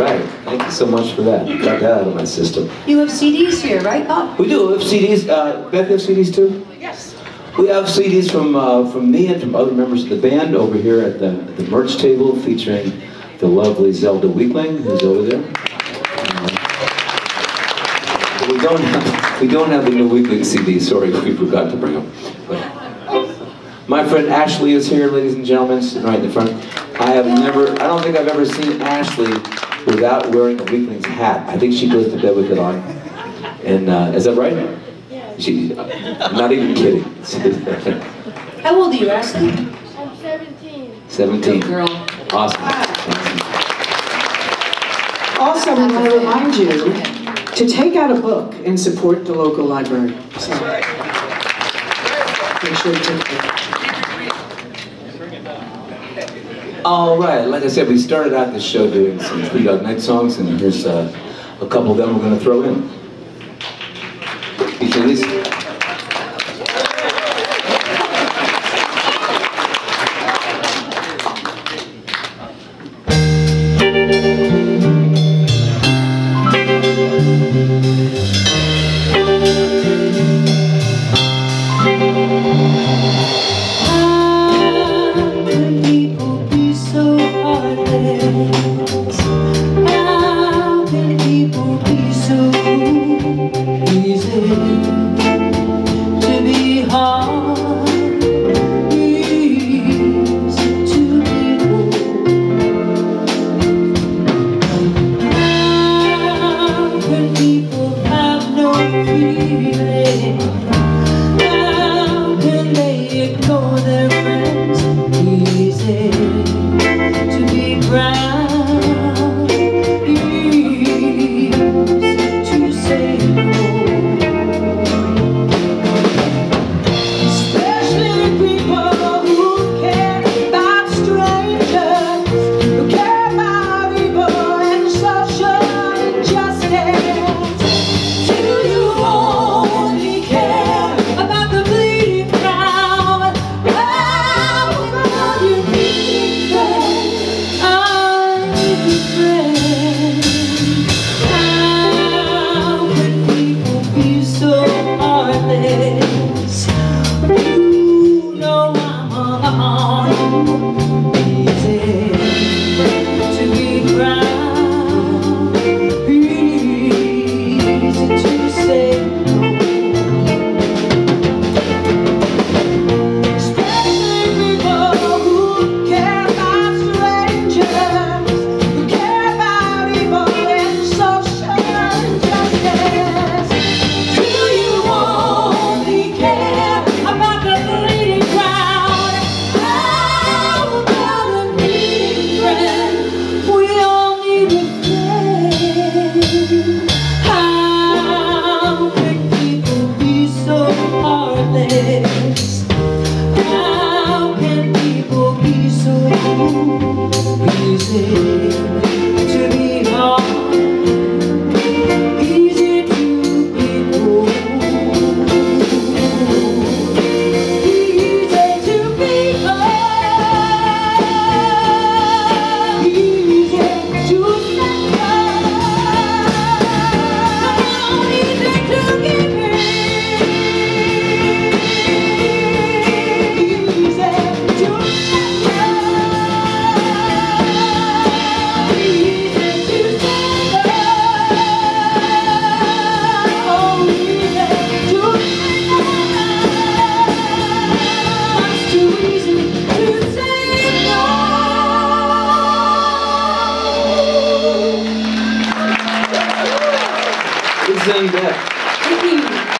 right. Thank you so much for that. Got that out of my system. You have CDs here, right, Bob? We do. We have CDs. Uh, Beth, you have CDs too? Yes. We have CDs from uh, from me and from other members of the band over here at the, at the merch table featuring the lovely Zelda Weekling, who's over there. Uh, we don't have we don't have the new Weekling CD. Sorry, we forgot to bring them. But my friend Ashley is here, ladies and gentlemen, sitting right in the front. I have never, I don't think I've ever seen Ashley without wearing a Weekling's hat. I think she goes to bed with it on. And uh, is that right? Yeah. She, I'm not even kidding. How old are you, Ashley? I'm 17. 17. Good girl. Awesome. Also, we want to remind you to take out a book and support the local library. So, make sure to take it. All right, like I said, we started out the show doing some Three Dog Night songs, and here's uh, a couple of them we're going to throw in. Easy easy